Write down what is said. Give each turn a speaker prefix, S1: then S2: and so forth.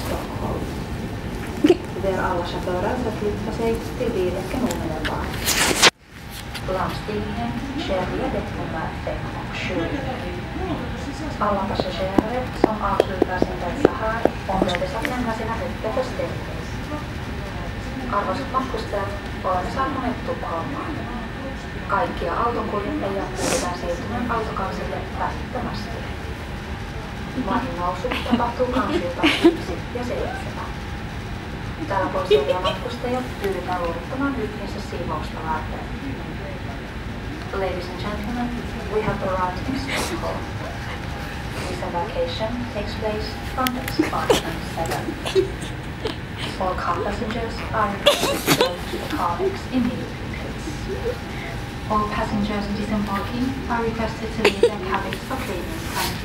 S1: Stockholm. Vi ber alla chaufförer förflytta sig till bildäcken omedelbart. Landstigningen sker däck nummer 5 och 7. Alla passagerare som avslutar sin resa här ombeds att lämna sina hytter för ställning. Arvoisat matkustajat, olemme saapuneet Tukholmaan. Kaikkia autonkuljettajia pyydetään siirtymään autokausille välittömästi. Mahin nousu tapahtuu kansilta 1 ja 7. Pyydetään luovuttamaan siivousta varten. Ladies and gentlemen, we have arrived in Stockholm. This embarkation takes place from next 5 and 7. All car passengers are requested to go to the car decks immediately. All passengers disembarking are requested to leave their cabins for cleaning. You.